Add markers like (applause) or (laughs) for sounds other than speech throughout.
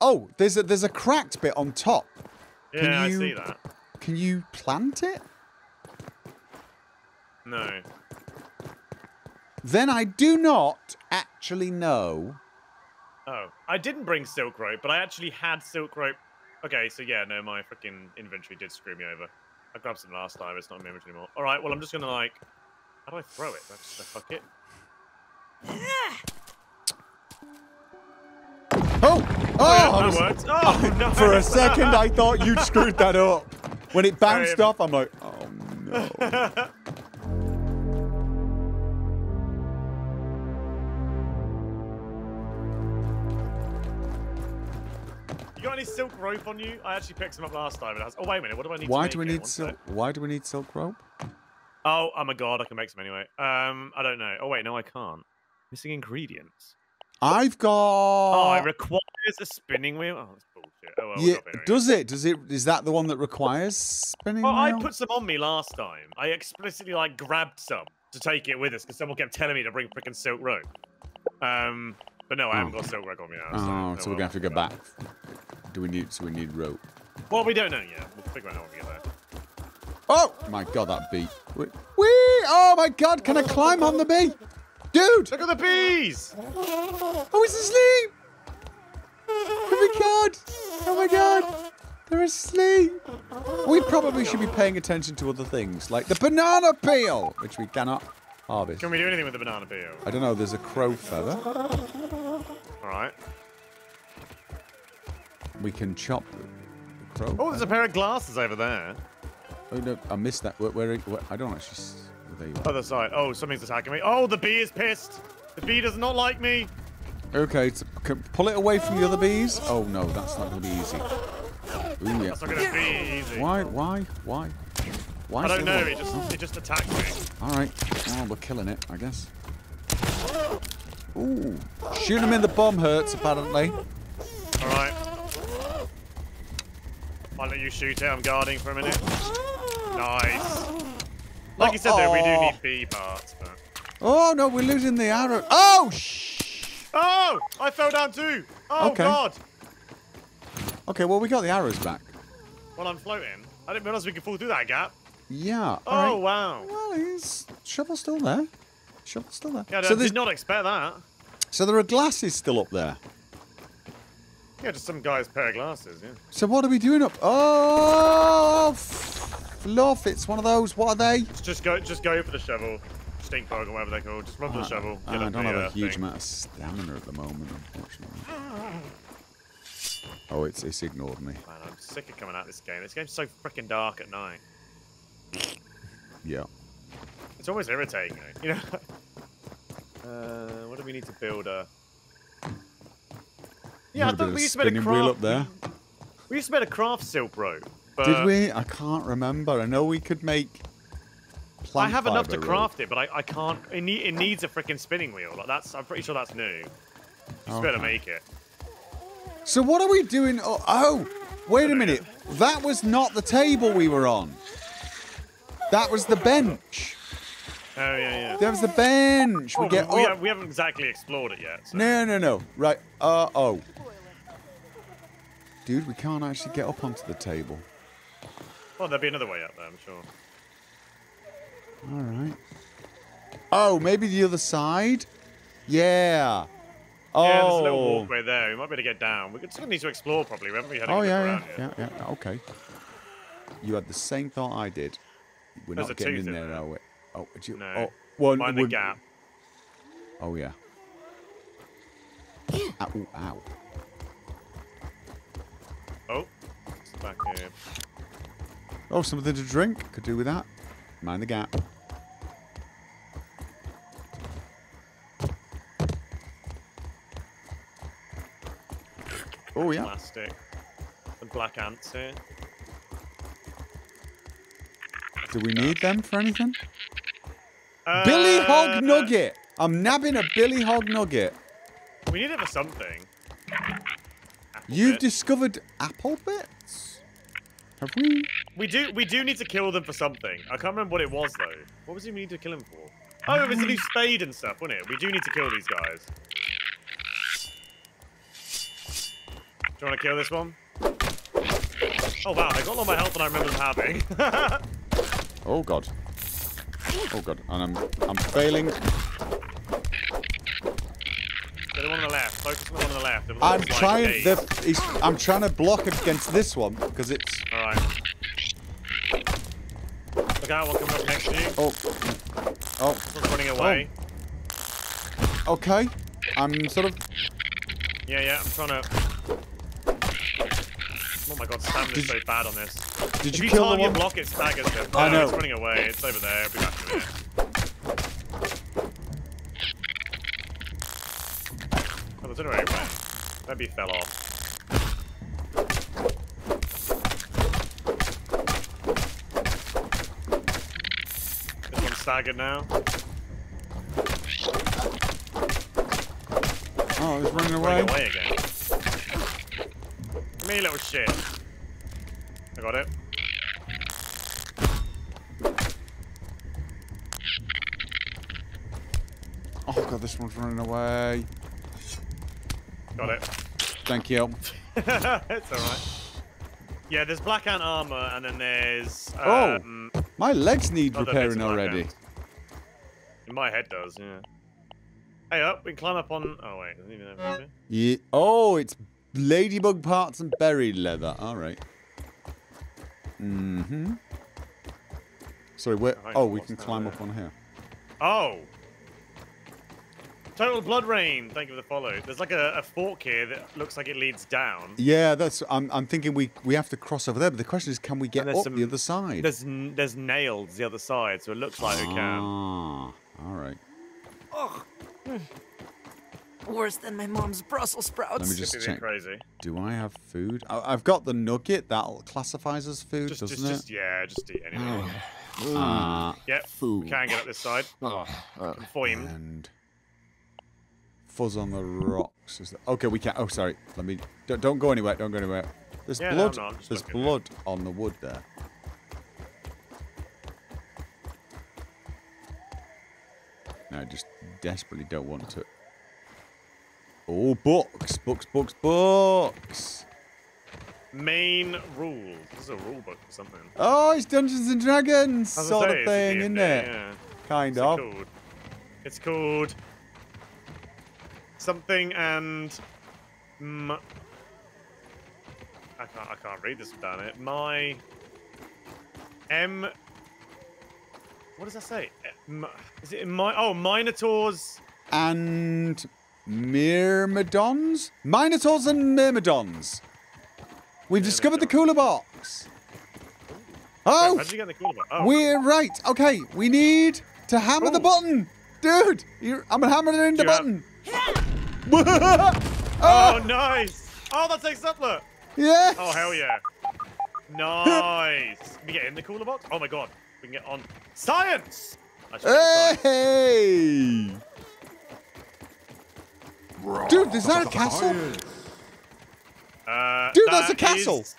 Oh, there's a there's a cracked bit on top. Yeah, Can I you- see that. Can you plant it? No. Then I do not actually know. Oh, I didn't bring silk rope, but I actually had silk rope. Okay, so yeah, no, my freaking inventory did screw me over. I grabbed some last time. It's not in my inventory anymore. All right, well, I'm just gonna like, how do I throw it? That's the fuck it. Oh! Oh! yeah, was- worked. Oh no! For a second, I thought you'd screwed that up. When it bounced off, I'm like, oh no. you got any silk rope on you? I actually picked some up last time. And I was, oh wait a minute, what do I need? Why to do we need silk? Why do we need silk rope? Oh, oh my god, I can make some anyway. Um, I don't know. Oh wait, no, I can't. Missing ingredients. I've got. Oh, it requires a spinning wheel. Oh, that's bullshit. Oh well. yeah, drop it anyway. does it? Does it? Is that the one that requires spinning Well, I put some on me last time. I explicitly like grabbed some to take it with us because someone kept telling me to bring freaking silk rope. Um, but no, I haven't Oh. got silk rope on me now. Oh, so, so we're gonna have to go back. Do we need? So we need rope. Well, we don't know yet. We'll figure out when we get there. Oh my god, that bee! Wee! Oh my god, can I climb on the bee? Dude! Look at the bees! Oh, he's asleep! Oh my god! Oh my god! They're asleep! We probably should be paying attention to other things, like the banana peel, which we cannot harvest. Can we do anything with the banana peel? I don't know, there's a crow feather. All right. We can chop the, crow. Oh, there's a pair of glasses over there. Oh, no, I missed that. Where, where, where- I don't actually. There you are. Other side. Oh, something's attacking me. Oh, the bee is pissed. The bee does not like me. Okay, t- can, pull it away from the other bees. Oh no, that's not going to be easy. Ooh, yeah. That's not gonna be easy. Why? Why? Why? Why? I don't know. It just it just attacked me. All right. Oh, we're killing it, I guess. Ooh, shoot him in the bomb hurts apparently. All right. I'll let you shoot it. I'm guarding for a minute. Nice. Like you said, though, we do Oh. need bee parts. But... Oh no, we're losing the arrow. Oh shh. Oh! I fell down too. Oh Okay. God! Okay, well we got the arrows back. Well, I'm floating. I didn't realize we could fall through that gap. Yeah. Oh right. wow! Well, is shovel's still there. Shovel's still there. Yeah, I so did not expect that. so there are glasses still up there. Yeah, just some guy's pair of glasses. Yeah. So what are we doing up? Oh, fluff! It's one of those. What are they? Just, just go, just go for the shovel, stink bug or whatever they're called. Just run for the shovel. I get don't up have a uh, huge thing. amount of stamina at the moment, unfortunately. Oh, it's it's ignored me. Man, I'm sick of coming out of this game. This game's so freaking dark at night. Yeah. It's always irritating, though. You know. (laughs) uh, what do we need to build a? Yeah, I thought we used to be a wheel craft. up there. We used to able to craft silk rope. But Did we? I can't remember. I know we could make. I Plant have enough to rope. craft it, but I, I can't. It, need, it needs a freaking spinning wheel. Like that's. I'm pretty sure that's new. Just better Okay. make it. So what are we doing? Oh, oh, wait a minute. That was not the table we were on. That was the bench. Oh yeah, yeah. That was the bench. We Oh, get we, we haven't exactly explored it yet. So. No, no, no. Right. Uh oh. Dude, we can't actually get up onto the table. Well, there'll be another way up there, I'm sure. All right. Oh, maybe the other side? Yeah. Oh. Yeah, there's a little oh. walkway there. We might be able to get down. We could still need to explore properly. We haven't had Oh yeah, yeah, yeah, yeah. Okay. You had the same thought I did. We're There's not getting in in there, there. are we? Oh, do you, No. oh, one. Find the gap. Oh yeah. ow, ooh, ow. Oh, it's back here. Oh, something to drink. Could do with that. Mind the gap. Oh yeah. Plastic. Some black ants here. Do we need them for anything? Billy Hog Uh, Nugget. I'm nabbing a Billy Hog Nugget. We need it for something. Apple You've bit. discovered apple bits? Have we? We do we do need to kill them for something. I can't remember what it was though. What was it we need to kill them for? Oh, it was a new spade and stuff, wasn't it? We do need to kill these guys. You want to kill this one? Oh wow, I got a lot more health than I remember them having. (laughs) Oh god. Oh god. And I'm I'm failing. Get the one on the left. Focus on the one on the left. The I'm trying. The, he's, I'm trying to block against this one because it's. All right. Look out! One coming up next to you. Oh. Oh. One's running away. Oh. Okay. I'm sort of. Yeah, yeah. I'm trying to. Oh my god, stamina's Did- so bad on this. Did If you you kill time the your one? block, it staggers them. I No, know. It's running away. It's over there. It'll be back in a minute. Oh, there's anyway, right. Maybe he fell off. This one's staggered now. Oh, he's running away. Running away again. Me little shit. I got it. Oh god, this one's running away. Got it. Thank you. (laughs) it's alright. Yeah, there's black ant armor, and then there's Oh. um, My legs need other bits of repairing already. ant. My head does, yeah. Hey up, we can climb up on. Oh wait, doesn't even have. Yeah. Oh, it's ladybug parts and berry leather. All right. Mm-hmm. Sorry, where? I Oh, we can climb there. up on here. Oh. Total blood rain. Thank you for the follow. There's like a, a fork here that looks like it leads down. Yeah, that's. I'm. I'm thinking we we have to cross over there. But the question is, can we get up the other side? There's there's nails the other side, so it looks like we can. Ah, all right. Worse than my mom's Brussels sprouts. Let me just check. crazy. Do I have food? I, I've got the nugget. That classifies as food, Just, doesn't just, it? just, yeah, just eat anything. Ah, Yep, Food. we can get up this side. Oh, uh, Foim. and fuzz on the rocks. Is that, okay, we can't. Oh, sorry. Let me. Don't, don't go anywhere. Don't go anywhere. There's Yeah, blood. no, I'm There's looking. blood on the wood there. No, I just desperately don't want to. Oh, books, books, books, books. Main rules. This is a rule book or something. Oh, it's Dungeons and Dragons sort of say, a thing, isn't it? Yeah. Kind What's of. it called? It's called something and m- I can't I can't read this without it. My M What does that say? M- Is it my oh Minotaurs And Myrmidons? Minotaurs and Myrmidons. We've discovered oh! the cooler box. Oh, How did you get the cool one? Oh, we're right. Okay, we need to hammer the Oh. button. Dude, you're, I'm hammering the You button. (laughs) (laughs) oh nice! Oh that takes up look! yes. Oh hell yeah! Nice! Can we get in the cooler box? Oh my god! We can get on science! I should get the science. Hey! Dude, is that a castle? Uh, Dude, that's a castle. is-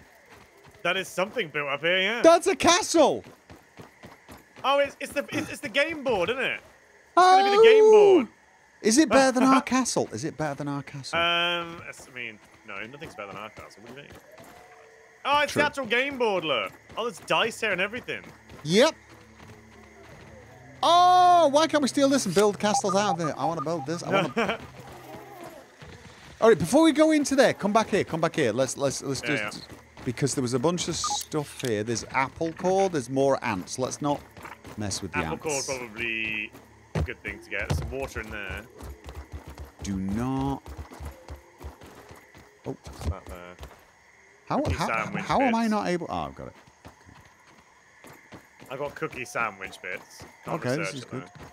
that is something built up here, yeah. That's a castle. oh, it's, it's the it's, it's the game board, isn't it? Oh. gonna be the game board. Is it better than our (laughs) castle? Is it better than our castle? Um, I mean, no, nothing's better than our castle. What do you mean? Oh, it's True. the actual game board. Look. Oh, there's dice here and everything. Yep. Oh, why can't we steal this and build castles out of it? I want to build this. I want to. (laughs) All right, before we go into there, come back here. Come back here. Let's let's let's Yeah, just because there was a bunch of stuff here. There's apple core. There's more ants. Let's not mess with the Apple core ants. probably a good thing to get. There's some water in there. Do not. Oh, that there? how Cookie how, how am I not able? Oh, I've got it. I got cookie sandwich bits. Can't Okay, this is good. though.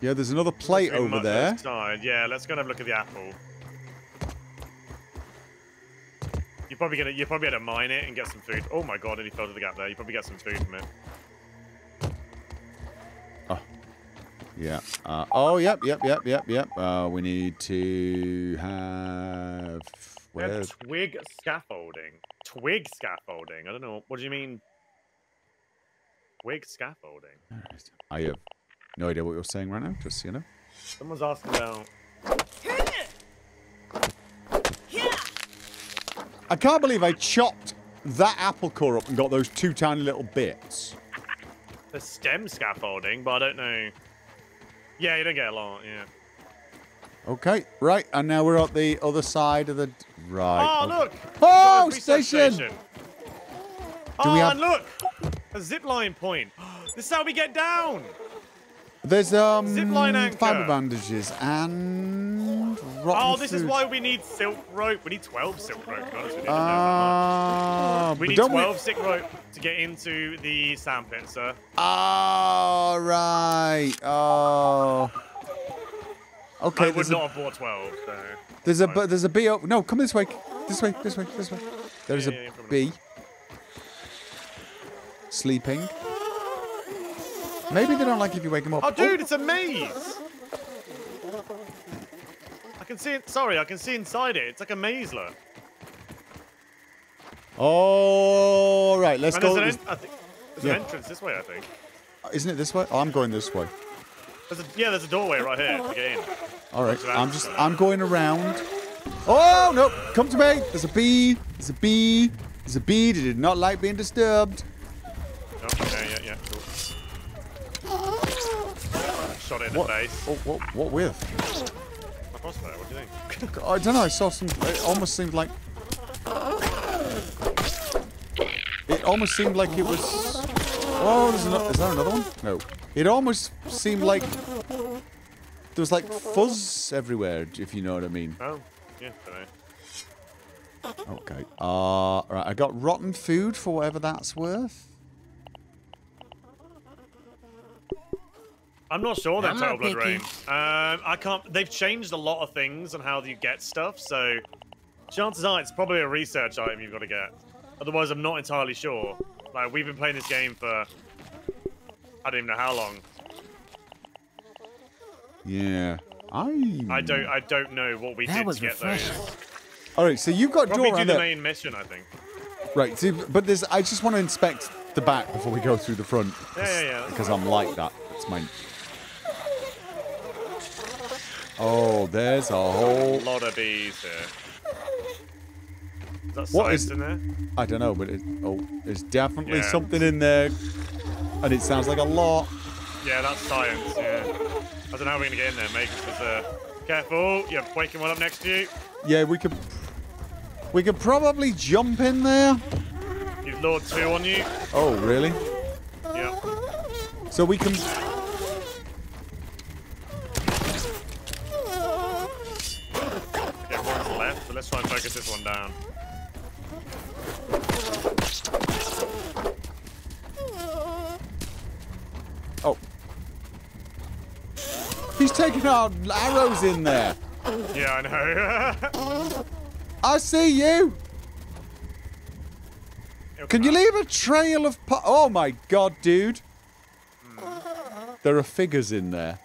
Yeah, there's another plate over there. Yeah, let's go and have a look at the apple. You're probably gonna you're probably gonna mine it and get some food. Oh my god, and he fell to the gap there. You probably get some food from it. Oh. Yeah. Uh, oh, yep, yep, yep, yep, yep. Uh, we need to have. We have Where? twig scaffolding. Twig scaffolding. I don't know. What do you mean? Twig scaffolding. I have no idea what you're saying right now. Just so you know. Someone's asking about I can't believe I chopped that apple core up and got those two tiny little bits. The stem scaffolding, but I don't know. Yeah, you don't get a lot. Yeah. Okay, right, and now we're at the other side of the... Right. Oh, okay. look! Oh, We've got a research station! oh, we have- and look! A zip line point. (gasps) This is how we get down. There's um fiber bandages and Oh, this is why we need silk rope. We need 12 silk rope. to be honest with. Ah, we need don't 12 silk rope to get into the sand pit, sir. Oh, right. Oh. Okay, I would there's a, not have bought 12. So. there's a there's a bee. Up. No, come this way. This way. This way. This way. There's yeah, yeah, a bee sleeping. Maybe they don't like if you wake them up. Oh, dude, oh. it's a maze. I can see it. Sorry, I can see inside it. It's like a maze, look. Oh, right. Let's And go. there's, an, en- think, there's Yeah. an entrance this way, I think. Uh, isn't it this way? Oh, I'm going this way. There's a, yeah, there's a doorway right here to get in. All right. I'm just. I'm going around. Oh no! Come to me. There's a bee. There's a bee. There's a bee They did not like being disturbed. Oh, yeah, yeah, yeah. Cool. Shot in What? the face. What? What, what with? A crossbow, what do you think? I don't know. I saw some. It almost seemed like. It almost seemed like it was. Oh, there's another. Is there another one? No. It almost seemed like there was like fuzz everywhere, if you know what I mean. Oh, yeah. Okay. Uh, right. I got rotten food for whatever that's worth. I'm not sure then, I'm not Total Blood. Rain. Um, I can't. They've changed a lot of things on how you get stuff, so chances are it's probably a research item you've got to get. Otherwise, I'm not entirely sure. Like we've been playing this game for I don't even know how long. Yeah. I. I don't. I don't know what we That did was to get refreshing. those. All right. So you've got a Probably door do the main mission, I think. Right. See, but there's. I just want to inspect the back before we go through the front. Yeah, yeah, yeah. that's Because I'm like that. That's my. Oh, there's a A whole. lot of bees here. Is that What is- in there? I don't know, but it, oh, there's definitely Yeah. something in there, and it sounds like a lot. Yeah, that's science. Yeah. I don't know how we're gonna get in there, mate. 'cause there's a careful. You're waking one up next to you. Yeah, we could. We could probably jump in there. You've lured two on you. Oh, really? Yeah. So we can. Yeah, one's left, so let's try and focus this one down. Oh. He's taking our arrows in there. Yeah, I know. I see you. Can you leave a trail of Oh my god, dude. Hmm. There are figures in there.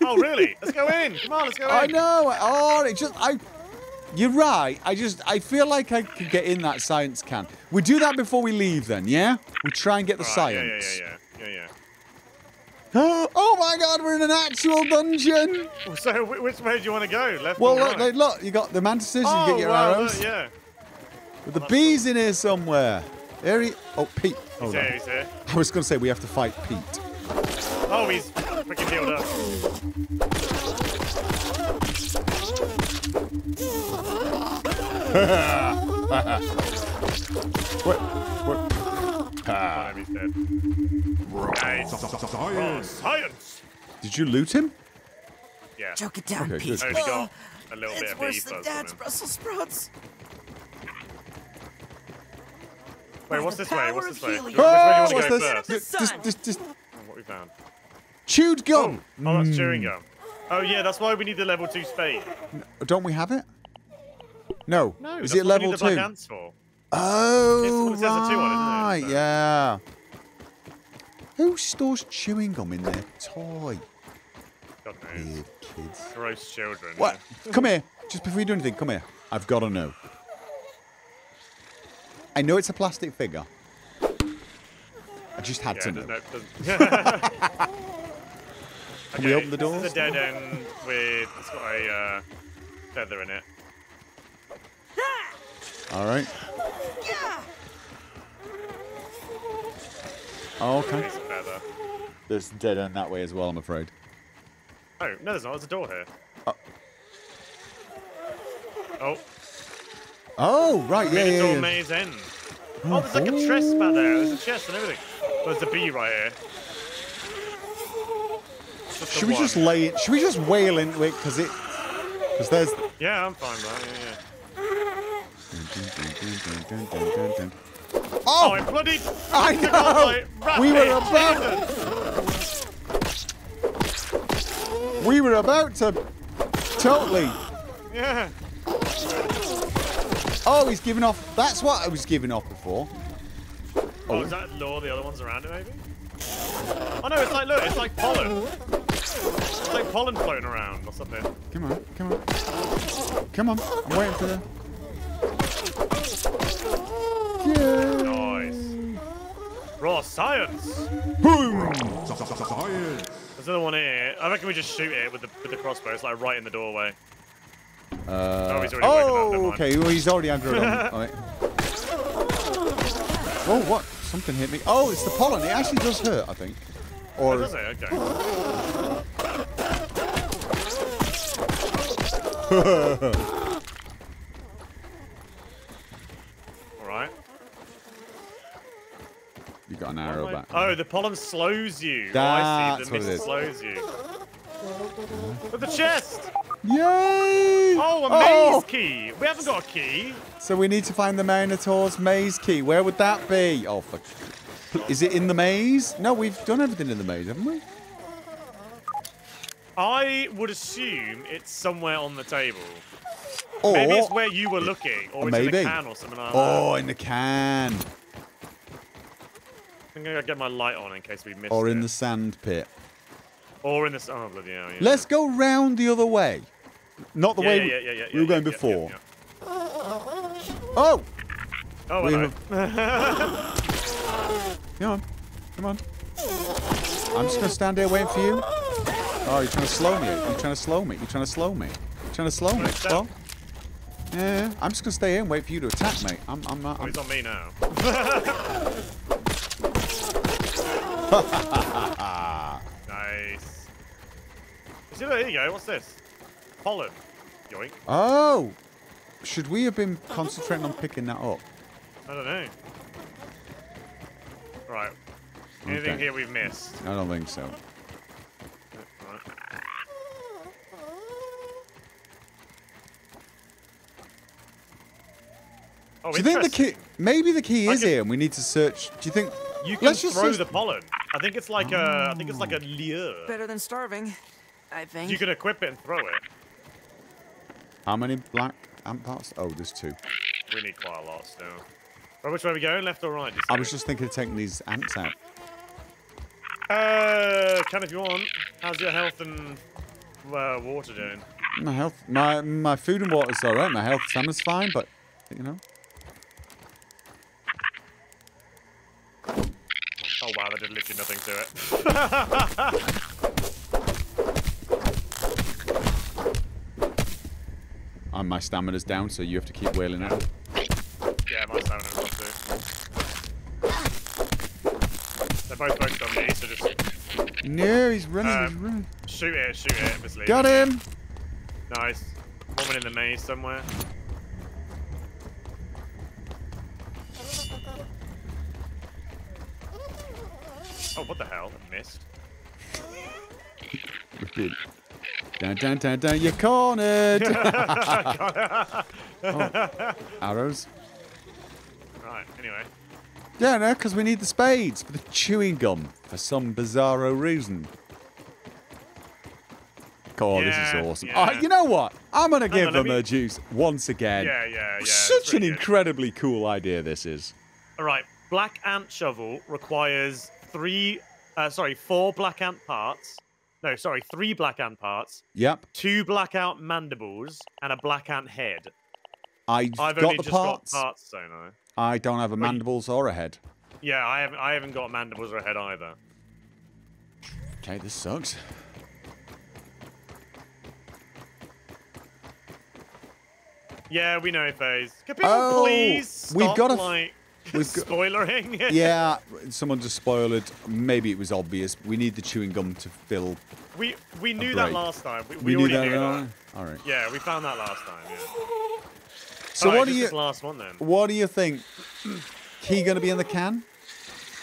Oh, really? Let's go in. Come on, let's go in. I know. Oh, it just I. You're right. I just I feel like I could get in that science can. We do that before we leave, then, yeah? We try and get the Alright, science. Yeah, yeah, yeah, (gasps) oh my god, we're in an actual dungeon. (laughs) So, which way do you want to go? Left Well, or look, right? look, you got the mantises. oh, you get your wow, arrows. look, yeah. With the bees in here somewhere. There he. Oh, Pete. He's Hold here, on. he's here. (laughs) I was going to say we have to fight Pete. Oh, he's freaking healed up. (laughs) What? What? Oh, no, he's dead. Nice. Oh, science! Did you loot him? Yeah. Choke it down, Okay, Pete. good. Only got a little bit It's of worse than Dad's. Brussels sprouts. Wait, what's this way? What's this way? healing. Which way Oh, do you ah, want what's to go this? first? The This, this, this, this Oh, what we found. chewed Oh, gum. oh, oh that's mm. chewing gum. Oh, yeah, that's why we need the level 2 spade. Don't we have it? No. No, Is that's it what we level need the black two? Oh, It's- it says a two on it, right. it? So- Yeah. Who stores chewing gum in their toy? God knows. Weird kids. Gross children. What? (laughs) Come here. Just before you do anything, come here. I've got to know. I know it's a plastic figure. I just had Yeah, to know. (laughs) Can we open the door? This doors? is a dead end with it's got a uh, feather in it. All right. Oh, okay. There's dead end that way as well, I'm afraid. Oh no, there's not. There's a door here. Oh. Oh, Oh, right, yeah, yeah, yeah. Maze End. Oh, there's like a chest back there. There's a chest and everything. There's a bee right here. Should we just lay it? Should we just wail into it? Because it. Because there's. Yeah, I'm fine? Yeah, yeah. Oh, Oh! I bloody! I know! off my rat We were about. We were about to. Totally. Yeah. Oh, he's giving off. That's what I was giving off before. Oh, is that lure the other ones around it, maybe? Oh no, it's like, look, it's like pollen. It's like pollen floating around or something. Come on, come on. Come on. I'm waiting for the. Nice. Raw science! Boom! There's another one here. I reckon we just shoot it with the with the crossbow. It's like right in the doorway. Uh, he's already waking up, never oh, okay. Well, he's already on. All right. Oh, what? Something hit me. Oh, it's the pollen. It actually does hurt, I think. Oh, Or does it? Okay. (laughs) Alright. you got an arrow back. Oh, the pollen slows you. oh, I see. The mist slows you. With the chest! Yay! Oh, a Oh! maze key! We haven't got a key. So we need to find the Minotaur's maze key. Where would that be? Oh, fuck. Is it in the maze? No, we've done everything in the maze, haven't we? I would assume it's somewhere on the table. Or, Maybe it's where you were looking, or it's in the can or something like that. oh, in the can. I'm gonna get my light on in case we miss. Or in it. the sand pit. Or in the... Oh, bloody hell, yeah. Let's go round the other way. Not the yeah, way yeah, we- yeah, we were going before. Oh! Oh, We hello. (laughs) Come on. Come on. I'm just going to stand here waiting for you. Oh, you're trying to slow me. You're trying to slow me. You're trying to slow me. You're trying to slow me. Well, yeah, I'm just going to stay here and wait for you to attack me. I'm, I'm, uh, Oh, I'm, he's on me now. (laughs) nice. You see, there you go. What's this? Pollen. Yoink. Oh! Should we have been concentrating on picking that up? I don't know. Right. Anything Okay. here we've missed? I don't think so. Oh, Do you think the key... Maybe the key I is can- here and we need to search... Do you think... You can Let's just throw sus- the pollen. I think it's like a. I think it's like a lure. Better than starving, I think. You can equip it and throw it. How many black ant parts? Oh, there's two. We need quite a lot still. Right, which way are we going? Left or right? I was just thinking of taking these ants out. Uh, can if you want. How's your health and uh, water doing? My health, my my food and water's all right. My health stamina's fine, but you know. Oh wow, that did literally nothing to it. (laughs) And my stamina's down, so you have to keep wailing out. yeah, my stamina was too. They're both focused on me, so just No, he's running. he's Um, running. shoot it, shoot it, mislead. Got him. Nice. Woman in the maze somewhere. Oh? I missed. Down, down, down, down. You're cornered. (laughs) Oh, Arrows. Right, anyway. Yeah, no, because we need the spades for the chewing gum for some bizarro reason. God, Yeah, this is awesome. yeah. Oh, you know what? I'm gonna give on, them me- a juice once again. Yeah, yeah, yeah. Such an good. incredibly cool idea this is. All right, black ant shovel requires three, uh, sorry, four black ant parts. No, sorry, three black ant parts. Yep. Two black ant mandibles and a black ant head. I have got only the just parts. got parts, I? Don't have a mandibles or a head. Yeah, I haven't. I haven't got mandibles or a head either. Okay, this sucks. Yeah, we know Faze. Can people oh, please stop, we've got a like we've (laughs) got- spoilering? (laughs) Yeah, someone just spoiled it. Maybe it was obvious. We need the chewing gum to fill. We we knew that last time. We, We, we, knew already that. knew uh, that. All right. Yeah, we found that last time. Yeah. So Alright, what do you this last one then? what do you think? Key gonna be in the can?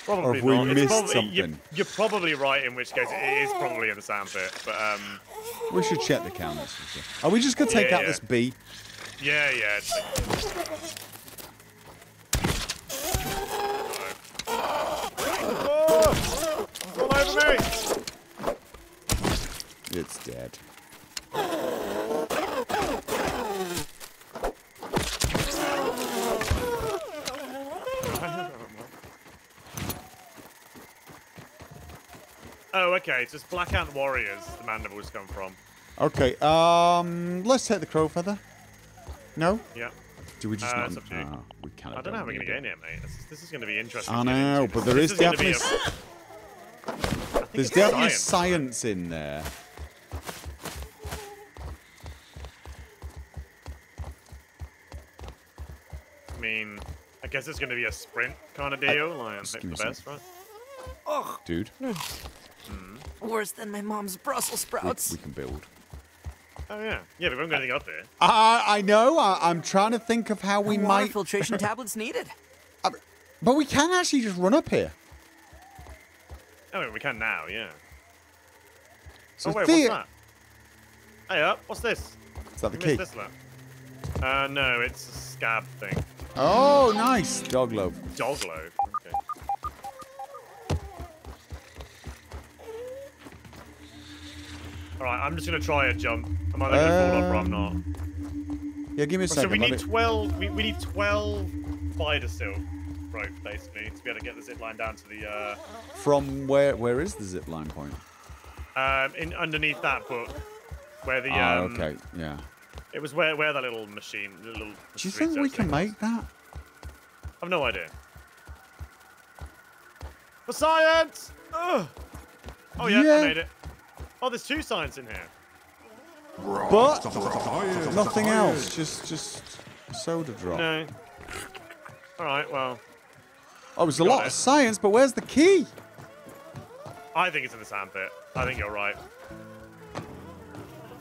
Probably have we not. Missed probably, You're, something? you're probably right. In which case, it is probably in the sandpit. But um, We should check the can. that's for sure. Are we just gonna take Yeah, out yeah. this bee? yeah, yeah. It's, oh, it's all over me. It's dead. Oh, okay. It's Black Ant Warriors. The mandibles come from. Okay. Um, let's take the crow feather. No? Yeah. Do we just Uh, not? it's up to you. Ah, we kind I don't know how we're gonna get in here, mate. This, this is gonna be interesting. I know, but there This is gonna definitely a- s- I think there's definitely science. science in there. I mean, I guess it's gonna be a sprint kind of deal. Like, just hope give for me the best, right? Ugh, Dude, hmm. worse than my mom's Brussels sprouts. we can build. Oh yeah, yeah. But we haven't got anything up there. I I know. I, I'm trying to think of how we Water might. filtration (laughs) tablets needed. But we can actually just run up here. Oh, we can now. Yeah. So oh wait, what's that? Hey up, what's this? Is that the key? this. Uh, no, it's a scab thing. Oh, nice. Dog loaf. Dog loaf. Okay. Alright, I'm just gonna try a jump. I'm either gonna fall off or I'm not. Yeah, give me a So second. we need 12. We, we need 12 spider silk rope basically to be able to get the zip line down to the uh, From where? Where is the zip line point? um in underneath that book where the Ah, um okay. Yeah. it was where where that little machine the little Do you think we can was. make that? I've no idea. For science! Ugh. Oh yeah, Yeah. I made it. Oh, there's two science in here. But nothing else. Just just soda drop. No. All right. Well, Oh, was a Got lot it. of science, but where's the key? I think it's in the sandpit. I think you're right.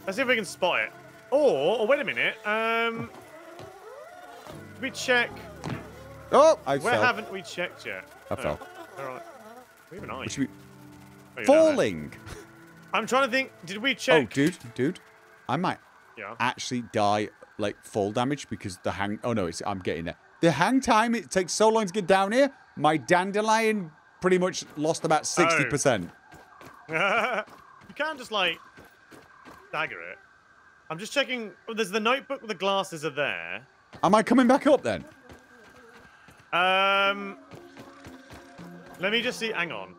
Let's see if we can spot it. Or, or wait a minute. Um, did we check? Oh, I Where fell. haven't we checked yet? I Oh, fell. All right. Where even are We you? be Oh, you're down there. falling. I'm trying to think. Did we check? Oh, dude, dude, I might Yeah. actually die like fall damage because the hang. Oh no, it's I'm getting there. The hang time it takes so long to get down here. My dandelion pretty much lost about sixty percent. (laughs) you can't just like dagger it. I'm just checking. Oh, there's the notebook the glasses are there. Am I coming back up then? Um, let me just see. Hang on.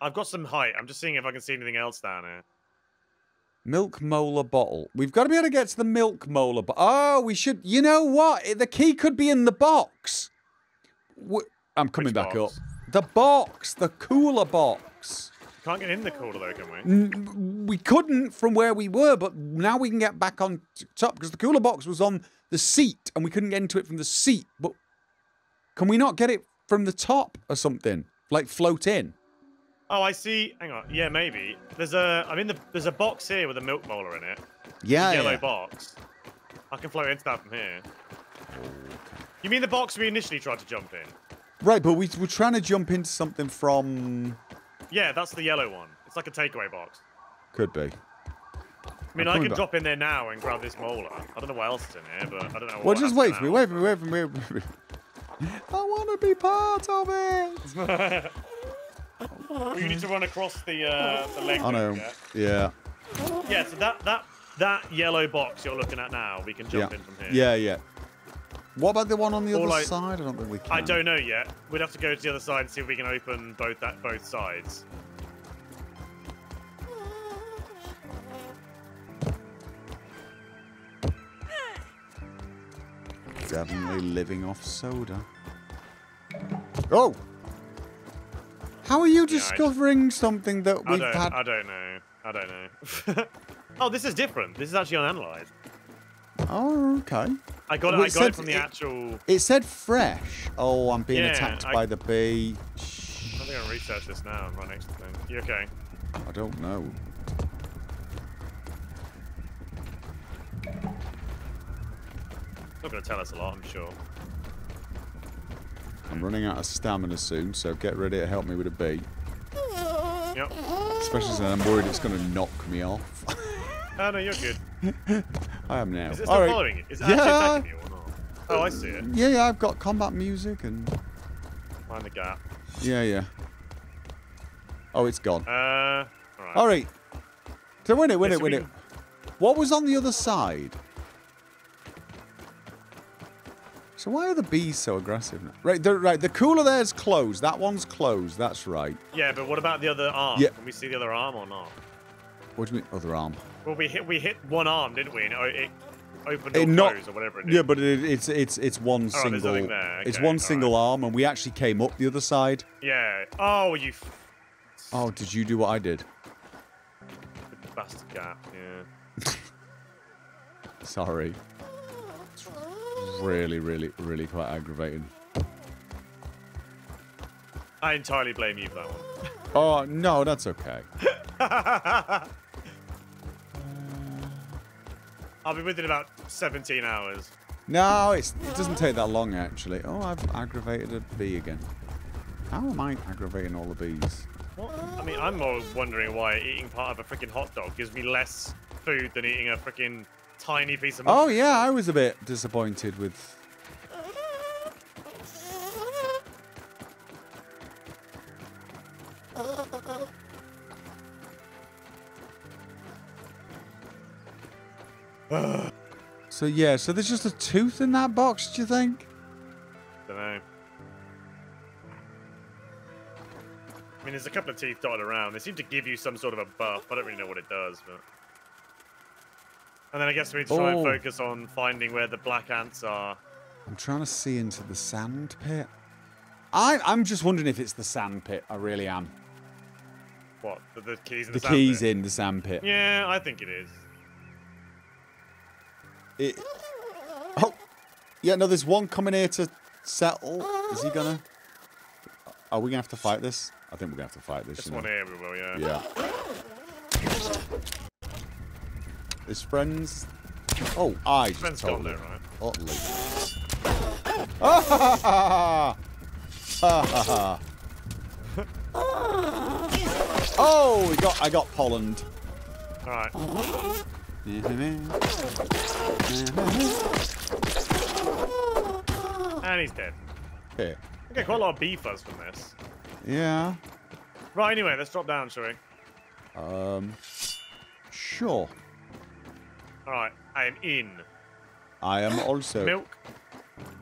I've got some height. I'm just seeing if I can see anything else down here. Milk molar bottle. We've got to be able to get to the milk molar. But oh, we should. You know what? The key could be in the box. Wh- I'm coming Which back box? up. The box, the cooler box. Can't get in the cooler though, can we? We couldn't from where we were, but now we can get back on top because the cooler box was on the seat and we couldn't get into it from the seat. But can we not get it from the top or something? Like float in? Oh, I see. Hang on. Yeah, maybe. There's a. I'm in the. There's a box here with a milk molar in it. Yeah. yellow yeah. box. I can float into that from here. You mean the box we initially tried to jump in? Right, but we, we're trying to jump into something from. Yeah, that's the yellow one. It's like a takeaway box. Could be. I mean, I'm I can drop in there now and grab this molar. I don't know what else is in here, but I don't know. Well, just happens wait for me, now. wait for me, wait for me, wait for me. (laughs) I want to be part of it. (laughs) Well, you need to run across the uh, the leg. I know. Yeah? Yeah. yeah. So that that that yellow box you're looking at now, we can jump Yeah. in from here. Yeah, yeah. What about the one on the Or other like- side? I don't think we can. I don't know yet. We'd have to go to the other side and see if we can open both that both sides. Definitely living off soda. Oh! How are you I- discovering something that we've don't. had? I don't know. I don't know. (laughs) oh, this is different. This is actually unanalyzed. Oh, okay. I got it. Well, I got said it from the it- actual. It said fresh. Oh, I'm being Yeah, attacked I- by the bee. I think I'm gonna research this now. I'm right next to the thing. You okay? I don't know. Not gonna tell us a lot, I'm sure. I'm running out of stamina soon, so get ready to help me with a bee. Yep. Especially since I'm worried it's going to knock me off. (laughs) Oh no, you're good. (laughs) I am now. Is it still right. following you? Is it Yeah. actually attacking you or not? Oh, I see it. Yeah, yeah, I've got combat music and Find the gap. yeah, yeah. Oh, it's gone. Uh, alright. All right. So win it, win it, win we- it. What was on the other side? So why are the bees so aggressive? now? Right, the, right. The cooler there's closed. That one's closed. That's right. Yeah, but what about the other arm? Yeah. Can we see the other arm or not? What do you mean, other arm? Well, we hit we hit one arm, didn't we? And it, it opened or It not- or whatever it did. Yeah, but it, it's it's it's one Oh, single. there. It's one single arm, and we actually came up the other side. Yeah. Oh, you f- Oh, did you do what I did? bastard gap. Yeah. (laughs) Sorry. Really, really, really quite aggravating. I entirely blame you for that one. (laughs) Oh no, that's okay. (laughs) I'll be within about 17 hours. No, it's, it doesn't take that long actually. Oh, I've aggravated a bee again. How am I aggravating all the bees? What? I mean, I'm more wondering why eating part of a freaking hot dog gives me less food than eating a freaking tiny piece of. Oh yeah, I was a bit disappointed with. So yeah, so there's just a tooth in that box. Do you think? I don't know. I mean, there's a couple of teeth dotted around. They seem to give you some sort of a buff. I don't really know what it does, but. And then I guess we need to try Oh. and focus on finding where the black ants are. I'm trying to see into the sand pit. I, I'm just wondering if it's the sand pit. I really am. What? The, the keys in The the, sand keys pit? in the sand pit. Yeah, I think it is. It, oh, yeah. No, there's one coming here to settle. Is he gonna? Are we gonna have to fight this? I think we're gonna have to fight this. This know. one here we will, yeah. Yeah. His friends. Oh, I Friend's gone there, right? utterly. Ah, ha, ha, ha, ha, ha. Oh, we got. I got pollened. Alright. And he's dead. Here. I get quite a lot of bee fuzz from this. Yeah. Right, anyway, let's drop down, shall we? Um. Sure. Alright, I am in. I am also. Milk.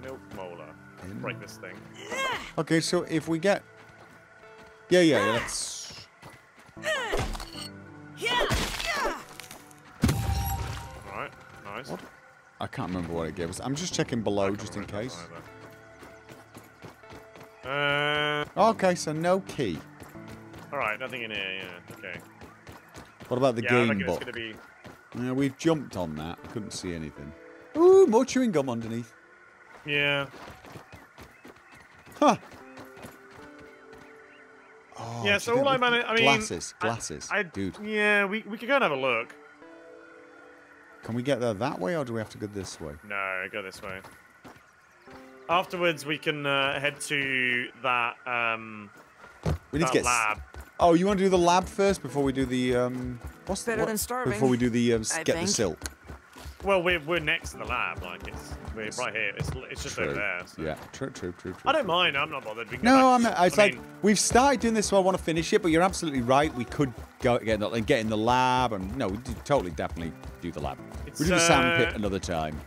Milk molar. In. Break this thing. Okay, so if we get. Yeah, yeah, yeah. Let's. Alright, nice. What? I can't remember what it gave us. I'm just checking below just in case. Uh, Okay, so no key. alright, nothing in here, yeah, okay. What about the yeah, I game reckon it's gonna be... Yeah, we've jumped on that. I couldn't see anything. Ooh, more chewing gum underneath. Yeah. Huh. Oh, Yeah, so all think I we- managed... I mean... Glasses, glasses. I, Dude, Yeah, we, we could go and have a look. can we get there that way or do we have to go this way? No, go this way. Afterwards, we can uh, head to that, um, We need that to get. lab. Oh, you want to do the lab first before we do the um? What's Better what- than starving, Before we do the um, s- I get the silk. Well, we're, we're next to the lab, like, it's, we're It's right here. It's, it's just True. over there. so- Yeah, true, true, true, true. I don't mind, I'm not bothered. We can go No, I'm. back. It's I like mean, we've started doing this, so I want to finish it. But you're absolutely right. We could go get in the, get in the lab, and no, we totally, definitely do the lab. It's, we do the sand pit uh, another time.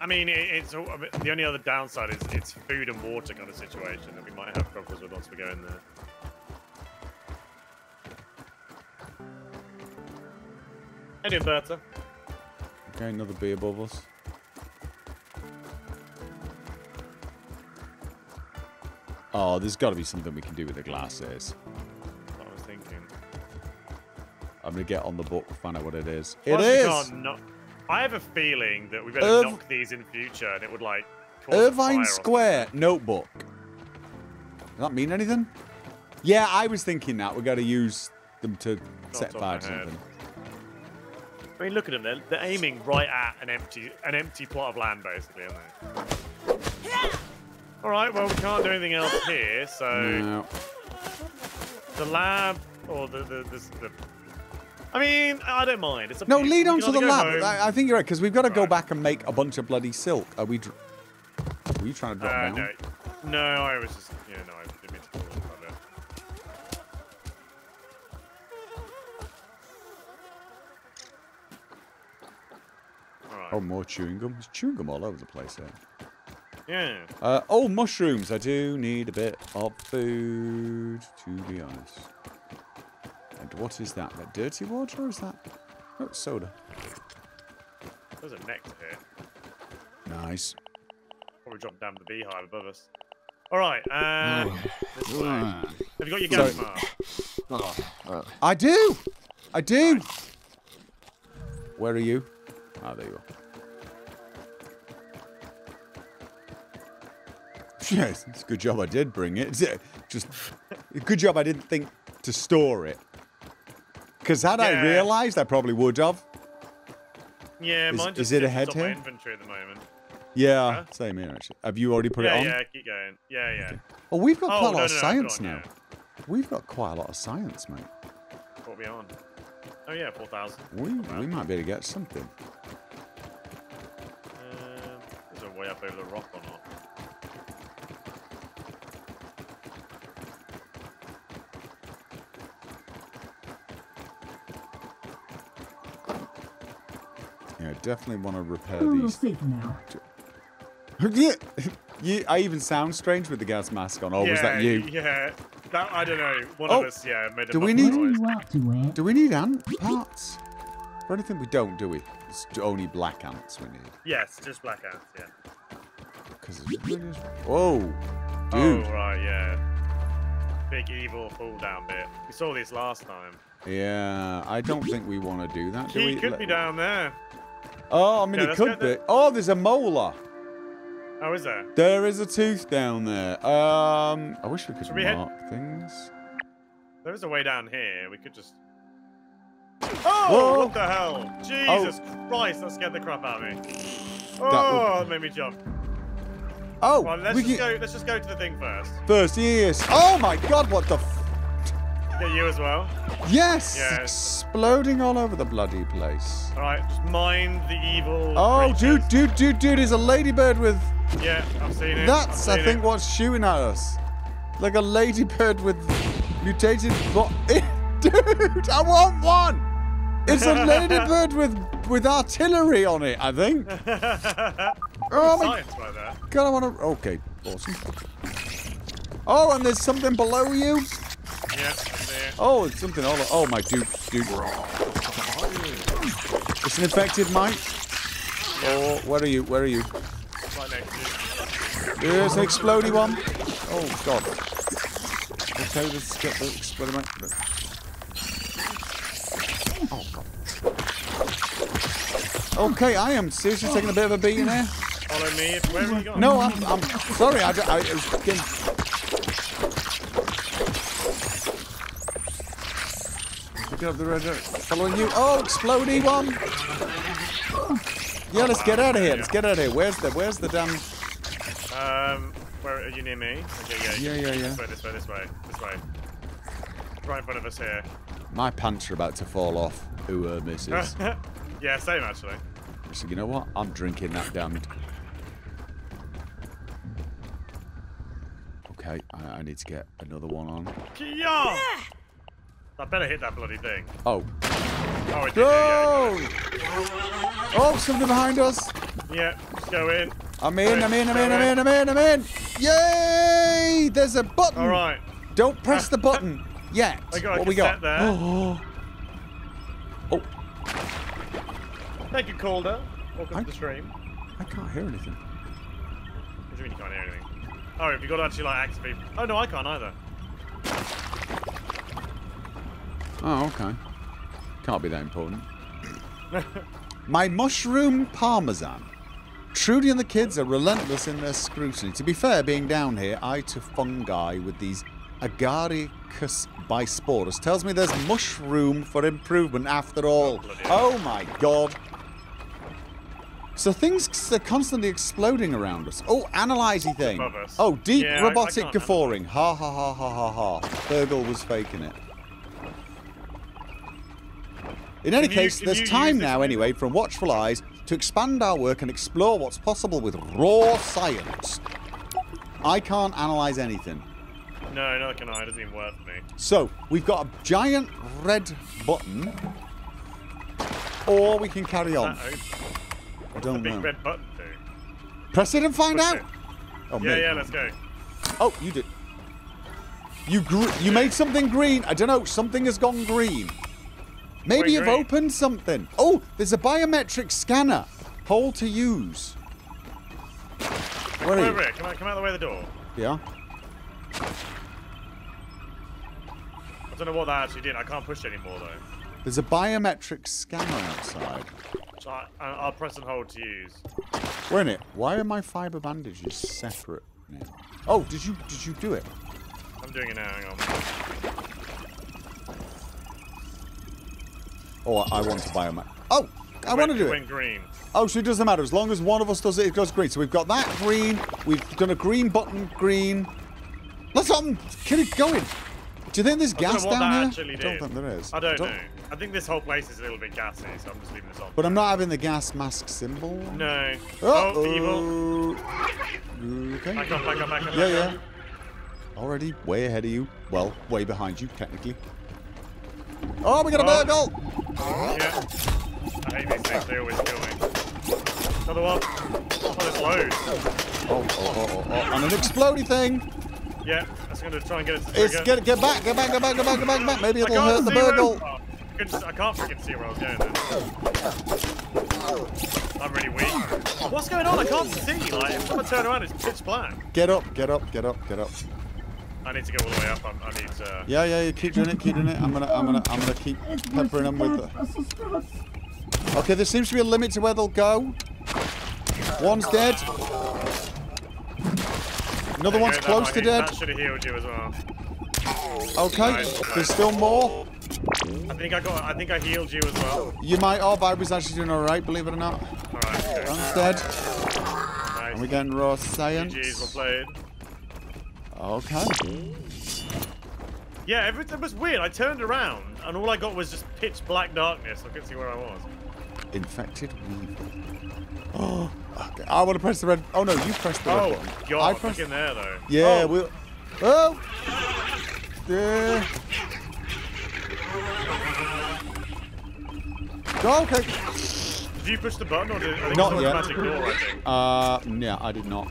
I mean, it, it's I mean, the only other downside is it's food and water kind of situation that we might have problems with once we go in there. Hey, Berta. Okay, another bee above us. Oh, there's got to be something we can do with the glasses. I was thinking. I'm gonna get on the book, find out what it is. It Plus, we is. I have a feeling that we better Irv- knock these in future, and it would like. cause a fire Irvine Square notebook. Does that mean anything? Yeah, I was thinking that. we got to use them to set fire to something. I mean, look at them. They're, they're aiming right at an empty, an empty plot of land, basically, aren't they? All right. Well, we can't do anything else here, so No. the lab or the the, the, the I mean, I don't mind. It's No, lead on to the lab. I, I think you're right because we've got to go Right. back and make a bunch of bloody silk. Are we? Were you trying to drop Uh, down? no, no, I was just, yeah, no, I didn't mean to Oh, more chewing gum. There's chewing gum all over the place here. Yeah. Uh, oh, mushrooms. I do need a bit of food, to be honest. And what is that? That dirty water or is that? Oh, soda. There's a nectar here. Nice. Probably dropping down the beehive above us. Alright, uh, this. Have you got your gas Sorry. mask? I do. I do. Where are you? Ah, there you are. (laughs) Yes, it's a good job I did bring it. (laughs) Just good job I didn't think to store it. Because had I realised, I probably would have. Yeah, Is- mine is just it sits ahead on my here? inventory at the moment. Yeah, Huh? same here actually. Have you already put yeah, it on? yeah, keep going. Yeah, yeah. Oh, we've got Oh, quite a no, lot of no, no, science on, now. We've got quite a lot of science, mate. What are we on? Oh yeah, 4,000. We Not we might be able to get something. Um, is there a way up over the rock or not? Yeah, definitely want to repair you're these. safe now. (laughs) yeah, (laughs) you, I even sound strange with the gas mask on. Oh, yeah, was that you? Yeah. That, I don't know. One Oh, of us, yeah, made a do we need- Where noise. you up to, Ed? Do we need ant parts? For anything we don't, do we? It's only black ants we need. Yes, just black ants, yeah. Because it's really... Whoa, dude. Oh, right, yeah. Big evil fall down bit. We saw this last time. Yeah, I don't think we want to do that. Do He we? could Let- be down there. Oh, I mean, Yeah, it could be. there. Oh, there's a molar. Oh, is there? There is a tooth down there. Um, I wish we could Should we mark things. There is a way down here. We could just. Oh, Whoa. what the hell? Jesus Christ, that scared the crap out of me. Oh, that made me jump. Oh, Well, let's just go. Let's just go to the thing first. First, yes. Oh my God! What the? Get you as well. yes! Yes. Exploding all over the bloody place. All right, just mind the evil. Oh, creatures. dude, dude, dude, dude! is a ladybird with. Yeah, I've seen it. That's, I've I think, it. what's shooting at us. Like a ladybird with mutated. (laughs) Dude, I want one. It's a ladybird (laughs) with with artillery on it. I think. (laughs) Oh my Science right there. God, I want to. Okay, awesome. Oh, and there's something below you. Yeah, it. Oh, it's something all. Oh my dude, dude. It's an infected mite. Oh, where are you? Where are you? Right next to you. There's an explodey one. Oh god. Okay, let's get the exploding mite. Oh god. Okay, I am seriously taking a bit of a beating here. Follow me. Where have you gone? No, I'm, I'm sorry. I, I, I was getting... Picking up the red. Following you. Oh, explodey one. Yeah, let's get out of here. Let's get out of here. Where's the Where's the damn? Um, where are you near me? Okay, yeah. Yeah, yeah, yeah. This way, this way, this way, this way. Right in front of us here. My pants are about to fall off. Ooh, uh, misses. (laughs) yeah, same actually. so you know what? I'm drinking that damned. Okay, I, I need to get another one on. Yeah! I better hit that bloody thing. Oh, Oh, it did. Yeah! Oh, something behind us. yeah, go in. I'm in, I'm in, I'm in, I'm in, I'm in, I'm in. Yay! There's a button. All right. Don't press the (laughs) button yet. I got what we got? there. Oh, (gasps) oh, Thank you, Calder. Welcome I- to the stream. I can't hear anything. What do you mean you can't hear anything? Oh, have you got to actually like activate? Oh no, I can't either. Oh, okay. Can't be that important. (laughs) My mushroom parmesan. Trudy and the kids are relentless in their scrutiny. To be fair, being down here, eye to fungi with these Agaricus bisporus tells me there's mushroom for improvement after all. Oh my god. So things are constantly exploding around us. Oh, analysey thing. Oh, deep Yeah, I- I robotic can't guffawing. Ha ha ha ha ha ha. Fergal was faking it. In any Can case, there's time now, anyway, from Watchful Eyes to expand our work and explore what's possible with raw science. I can't analyse anything. No, no, can I? It doesn't even work for me. So, we've got a giant red button, or we can carry on. I don't know. red button do. Press it and find Push out. it. Oh, Yeah, me. yeah, let's go. Oh, you did. You gr- you made something green. I don't know. Something has gone green. Maybe Wait, you've opened something. Oh, there's a biometric scanner. Hold to use. Where Come are you? Come out, come out the way of the door. Yeah. I don't know what that actually did. I can't push it anymore though. There's a biometric scanner outside. So I, I- I'll press and hold to use. Wait a minute. Why are my fiber bandages separate now? Oh, did you did you do it? I'm doing it now. Hang on. Oh, I, I want to biomet. Oh, I want to do it. Green. Oh, so it doesn't matter. As long as one of us does it, it goes green. So we've got that green. We've done a green button, green. Let's um, get it going. Do you think there's I don't gas down here? I don't think there is. I don't, know. I think this whole place is a little bit gassy, so I'm just leaving this on. But I'm not having the gas mask symbol. No. Oh, evil. Okay. Back up, back up, back up. Yeah, back yeah. up. Already way ahead of you. Well, way behind you, technically. Oh, we got a Oh. burgle! Yeah. I hate these things. They always kill me. Another one. Oh, there's loads. Oh, oh, oh, oh, oh. oh and an explodey thing. Yeah. I was going to try and get it to It's get get back, get back, get back, get back, get back, get back. Maybe it'll hurt the burgle. Oh, I I can't freaking see where I was going then. I'm really weak. What's going on? I can't see. Like, if I turn around, it's pitch black. Get up, get up, get up, get up. I need to go all the way up. I'm, I need to. Yeah, yeah, you keep doing it, keep doing it. I'm gonna, I'm gonna, I'm gonna keep peppering them with. The... Okay, there seems to be a limit to where they'll go. One's dead. Another one's close to dead. That should have healed you as well. Okay, Nice. there's still more. I think I got. I think I healed you as well. You might. Oh, I was actually doing all right, believe it or not. All right. Okay. One's dead. Nice. And we're getting raw science. GG's, well played. Okay. Yeah, everything was weird. I turned around and all I got was just pitch black darkness. I couldn't see where I was. Infected weevil. Oh, (gasps) okay. I want to press the red. Oh no, you pressed the red Oh, button. I God, pressed. in there though. Yeah, oh, we'll. Oh! Yeah. Go, okay. Did you push the button or did I think Not yet. automatic door? I think. Uh, yeah, I did not.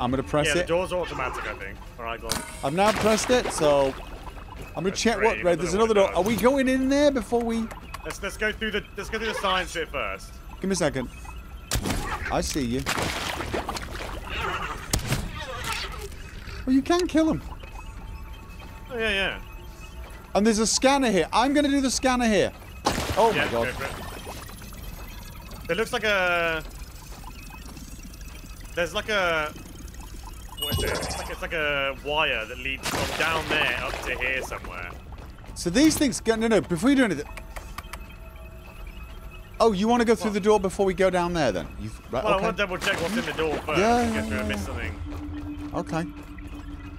I'm gonna press Yeah, the it. door's automatic. I think. All right, go on. I've now pressed it, so I'm gonna That's check great, what red. There's another door. Are we going in there before we? Let's let's go through the let's go through the science bit first. Give me a second. I see you. Well, you can kill him. Oh yeah, yeah. And there's a scanner here. I'm gonna do the scanner here. Oh yeah, my god. go it. It looks like a. There's like a. What is it? It's like, it's like a wire that leads from down there up to here somewhere. So these things go. No, no. Before you do anything. Oh, you want to go through the door before we go down there? Then you right? Well, I okay. want to double check what's in the door first. Yeah, in case yeah, we yeah, something. Okay.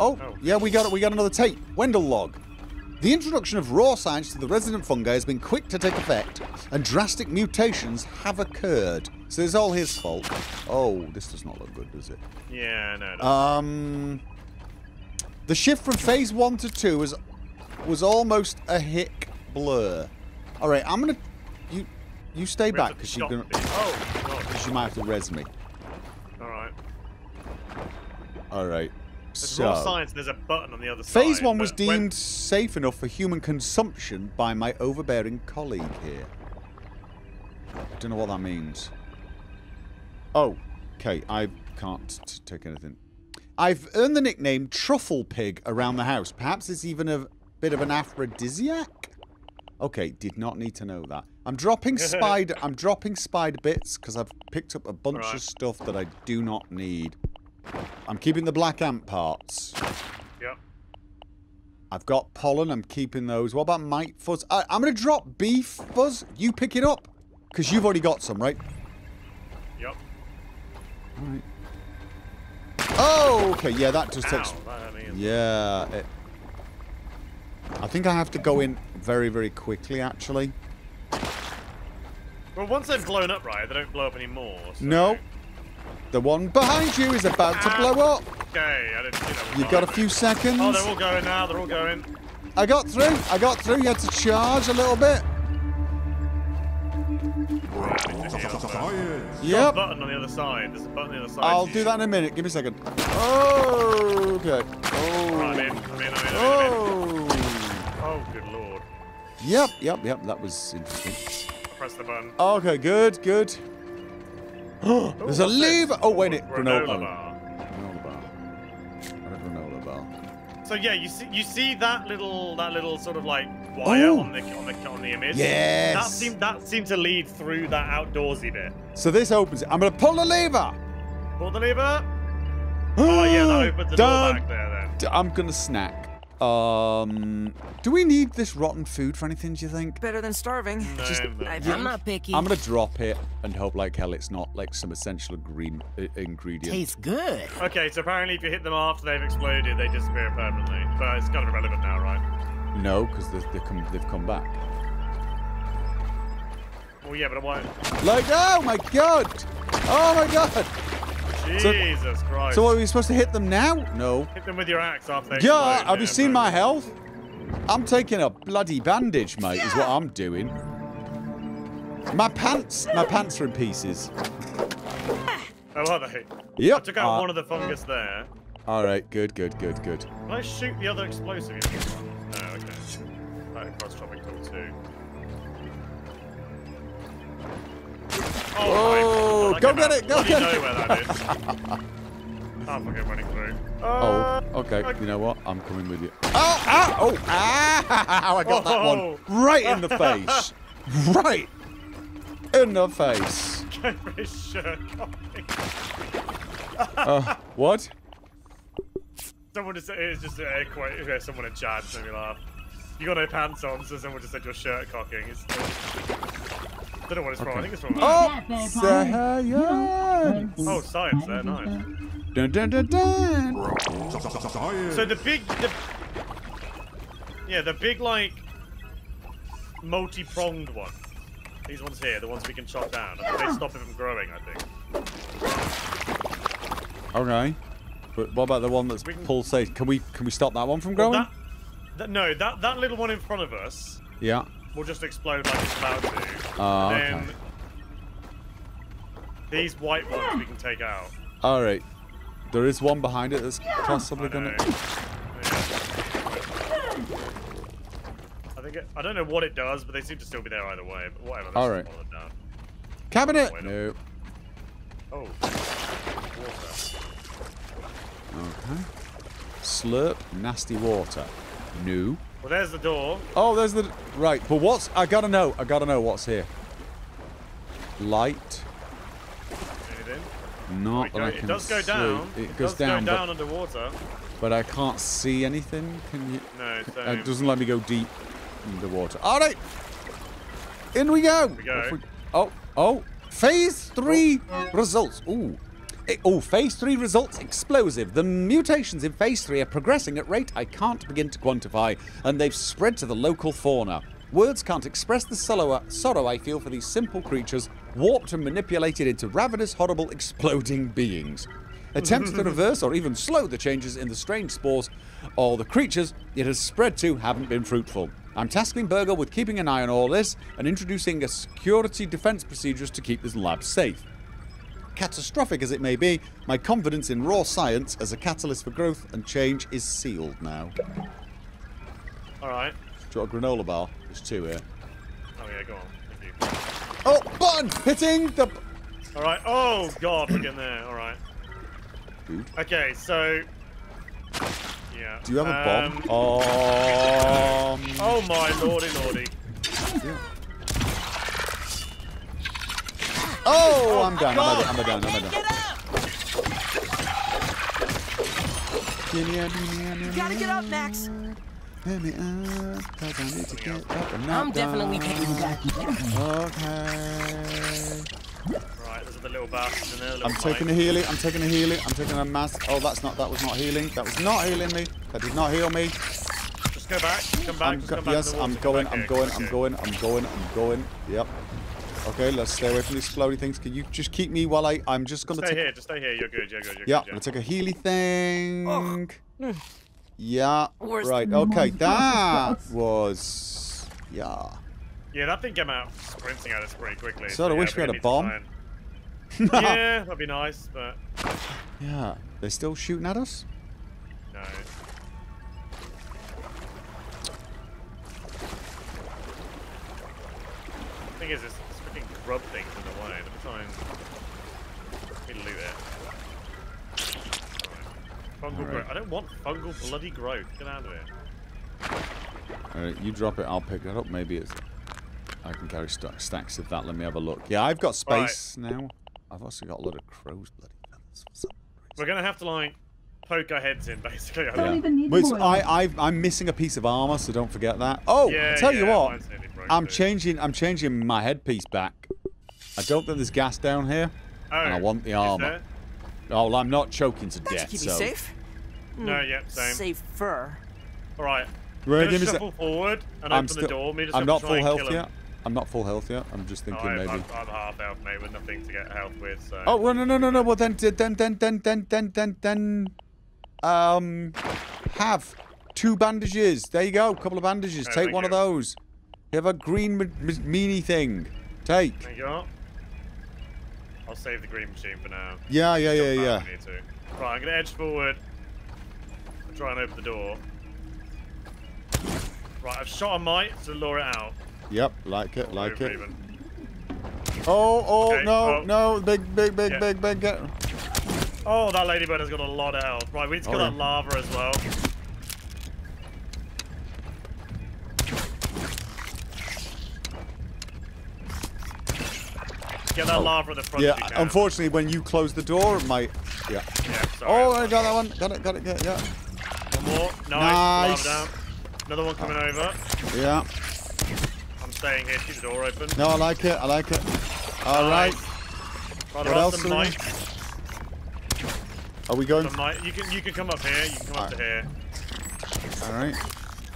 Oh, Oh. yeah, we got it. We got another tape. Wendell log. The introduction of raw science to the resident fungi has been quick to take effect, and drastic mutations have occurred. So it's all his fault. Oh, this does not look good, does it? Yeah, no, no. Um, the shift from phase one to two was was almost a hick blur. All right, I'm gonna you you stay back because you're gonna. Oh, because you might have to res me. All right. All right. There's So science. There's a button on the other side. phase one was but when- deemed safe enough for human consumption by my overbearing colleague here. I Don't know what that means. Oh, okay. I can't take anything. I've earned the nickname Truffle Pig around the house. Perhaps it's even a bit of an aphrodisiac? Okay, did not need to know that. I'm dropping (laughs) spider. I'm dropping spider bits because I've picked up a bunch Right. of stuff that I do not need. I'm keeping the black ant parts. Yep. I've got pollen. I'm keeping those. What about mite fuzz? I, I'm gonna drop bee fuzz. You pick it up because you've already got some, right? Alright. Oh, okay. Yeah, that just takes. Ow, that hurt me. Yeah. It, I think I have to go in very, very quickly, actually. Well, once they've blown up, right, they don't blow up anymore. So. No. The one behind you is about to blow ah, up. Okay, I didn't see that. You've got a few seconds. Oh, they're all going now. They're all going. I got through. I got through. You had to charge a little bit. Yep. button on the other side. There's a button on the other side. I'll do that in a minute. Give me a second. Oh, okay. Oh. in. I'm in. I'm in. I'm in. I'm in. Oh. Oh, good lord. Yep, yep, yep. That was interesting. Press the button. Okay, good, good. (gasps) There's a lever. Oh, wait, it. Granola Granola. bar. Granola bar. Granola bar. So yeah, you see, you see that little, that little sort of like wire Oh. on the on the on the image. Yes. That seemed that seemed to lead through that outdoorsy bit. So this opens it. I'm gonna pull the lever. Pull the lever. (gasps) Oh yeah, that opens the door Done. back there then. D- I'm gonna snack. Um, do we need this rotten food for anything? Do you think? Better than starving. No, Just- no. I I'm not picky. I'm gonna drop it and hope like hell it's not like some essential green uh, ingredient. Tastes good. Okay, so apparently if you hit them after they've exploded, they disappear permanently. But it's kind of irrelevant now, right? No, because they've, they've come they've come back. Well, yeah, but I won't. Like, oh my god! Oh my god! Jesus Christ! So are we supposed to hit them now? No. hit them with your axe after they Yeah, have you seen bro. my health? I'm taking a bloody bandage, mate, is what I'm doing. My pants, my pants are in pieces. Oh, are they? Yep. I took out uh, one of the fungus there. All right, good, good, good, good. Can I shoot the other explosive? Cross chopping tool too. Oh, my- go get it, go get it. nowhere, that is. (laughs) I'm fucking running through. Oh, Uh, okay. I- You know what? I'm coming with you. Oh, ah, oh, (laughs) ah! I got that one right in the face. (laughs) Right in the face. His shirt copy. Uh, what? Someone just it's just a quite someone in chat made me laugh. You got no pants on, so someone just said your shirt cocking. It's, I don't know what it's from. I think it's from. Uh, oh, science. Oh, science there, nice. Dun, dun, dun, dun. So the big, the, yeah, the big like multi-pronged one. These ones here, the ones we can chop down. I think they stop it from growing. I think. Okay. But what about the one that's We can- pulsate? Can we can we stop that one from Well, growing? that, that, no, that that little one in front of us Yeah. will just explode like it's about to. Ah, then okay. these white ones we can take out. All right. There is one behind it that's possibly know. gonna. I think it, I don't know what it does, but they seem to still be there either way. But whatever. Let's All just right. follow them down. Cabinet. Wait, No. Oh. Water. Okay. Slurp nasty water. No. Well, there's the door. Oh, there's the right. But what's? I gotta know. I gotta know what's here. Light. Anything? Not It, that I it does go see. down. It goes does down, go down but, underwater. but I can't see anything. Can you? No, it's Uh, It doesn't let me go deep underwater. All right. In we go. we go. We- Oh, oh. Phase three results. Ooh. Oh, phase three results explosive. The mutations in phase three are progressing at rate I can't begin to quantify, and they've spread to the local fauna. Words can't express the sorrow, sorrow I feel for these simple creatures, warped and manipulated into ravenous, horrible, exploding beings. Attempts to (laughs) reverse or even slow the changes in the strange spores or the creatures it has spread to haven't been fruitful. I'm tasking Burgle with keeping an eye on all this and introducing a security defense procedures to keep this lab safe. Catastrophic as it may be, my confidence in raw science as a catalyst for growth and change is sealed now. All right. Do you want a granola bar? There's two here. Oh yeah, go on. Oh, button! Hitting the... All right. Oh God, look in there. All right. Dude, Okay, so. Yeah. do you have a um, bomb? Um... Oh my lordy lordy. Oh, oh, I'm down. I'm down. I'm down. I'm Get down. up! Gotta get up, Max. Let me up, 'cause I need to get up and I'm definitely down. taking back. Okay. Right, there's the little bastards in there. the I'm little taking a mate. healing. I'm taking a healing. I'm taking a mass. Oh, that's not. That was not healing. That was not healing me. That did not heal me. Just go back. Come back. I'm just go- come back yes, to the I'm water, going. I'm going. I'm going. I'm going. I'm going. Yep. Okay, let's stay away from these floaty things. Can you just keep me while I? I'm just gonna Stay take. here. Just stay here. You're good. You're good. You're Yeah, I'm gonna take a healy thing. Yeah. Where's Right. Okay. That was. Yeah. Yeah, that thing came out sprinting at us pretty quickly. Sort of yeah, wish we we're had a bomb. need to try and- (laughs) yeah, that'd be nice, but Yeah. They're still shooting at us. no. Thing is, it's, it's freaking grub things in the way. Let me try and let me loot it. Right. Fungal Alright. growth. I don't want fungal bloody growth. Get out of here. All right, you drop it. I'll pick it up. Maybe it's. I can carry st stacks of that. Let me have a look. Yeah, I've got space now. I've also got a lot of crow's bloody feathers. We're gonna have to like poke our heads in, basically. I reason. think. even need Wait, more. so I, I, I'm missing a piece of armor, so don't forget that. Oh, Yeah, I tell you what, mine's nearly broke I'm too. changing. I'm changing my headpiece back. I don't think there's gas down here, Oh, and I want the armor. Oh, well, I'm not choking to That should death. keep So me safe. No, yep, same. Safer. All right. Right, Gonna give me shuffle forward and I'm open still. the door. Me just I'm not full health yet. I'm not full health yet. I'm just No, thinking I, maybe. I'm, I'm half health, mate, with nothing to get health with. So. Oh well, no no no no. Well then then then then then then then then um have two bandages. There you go. couple of bandages. Oh, Take thank one of those. You have a green m- m- meanie thing. Take. There you go. I'll save the green machine for now. Yeah yeah yeah yeah. need to. Right, I'm gonna edge forward. and Try and open the door. Right, I've shot a mite to lure it out. Yep. Like it. Oh, like Move it. even. Oh oh Okay, no oh. no big big big Yeah. big big. Get. Oh, that ladybird has got a lot of health. Right, we need to Oh, kill yeah. that larva as well. Get that Oh. larva at the front. Yeah. if you can. Unfortunately, when you close the door, it might. Yeah. Yeah, sorry. Oh, I got that one. Got it. Got it. Got it. Yeah. One more. Nice. Nice. Another one coming over. Yeah. I'm staying here. Keep the door open. No, I like it. I like it. All right. Right, What else some are we- Are we going? Mite. You can you can come up here. You can come up to here. All right.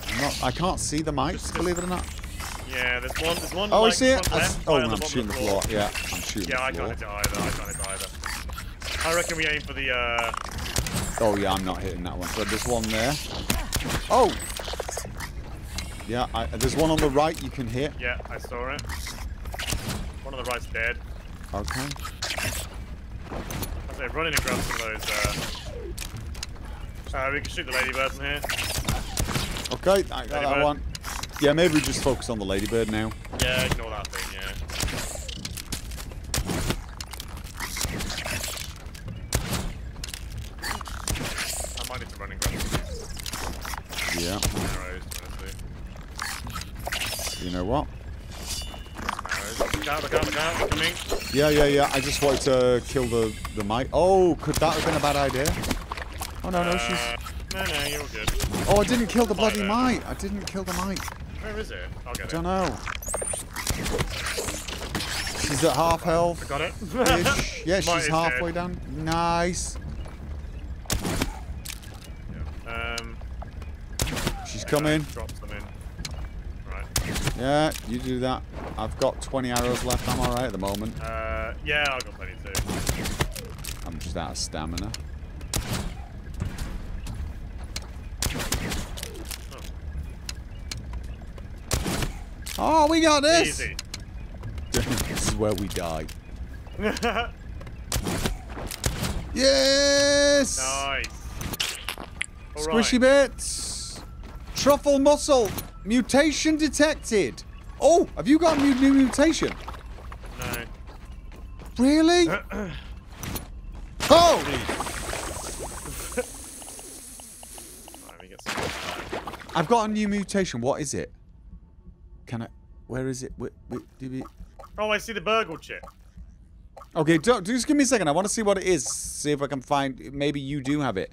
I'm not, I can't see the mites, believe it or not. Yeah, there's one. There's one. Oh, I like, see it. I left, s- oh, I'm shooting the floor. Yeah, I'm shooting Yeah, I can't hit it either. I can't hit it either. I reckon we aim for the. uh... Oh, yeah, I'm not hitting that one. So there's one there. Oh! Yeah, I, there's one on the right you can hit. Yeah, I saw it. One on the right's dead. Okay. I say run in and grab some of those. Uh... Uh, we can shoot the ladybird from here. Okay, I got that one. Yeah, maybe we just focus on the ladybird now. Yeah, ignore that thing. Yeah. I might need to run and grab Yeah. arrows. You know what? Look out! Look out! Look out! Coming. Yeah, yeah, yeah. I just wanted to kill the, the mite. Oh, could that have been a bad idea? Oh, no, no, she's... Uh, no, no, you're good. Oh, I didn't kill the bloody mite. I didn't kill the mite. Where is it? I'll get it. Don't know. She's at half health. I got it. Ish. (laughs) Yeah, she's halfway dead. down. Nice. Yeah. Um, She's coming. In. Right. Yeah, you do that. I've got 20 arrows left. I'm alright at the moment. Uh, yeah, I've got plenty too. I'm just out of stamina. Oh, we got this! Easy. (laughs) this is where we die. (laughs) nice. Yes! All Squishy right. bits! Truffle muscle! Mutation detected! Oh, have you got a mu- new mutation? No. Really? Holy! Right, let me. I've got a new mutation. What is it? Can I? Where is it? Where, where, do we, Oh, I see the burgle chip. Okay, don't, just give me a second. I want to see what it is. See if I can find. Maybe you do have it.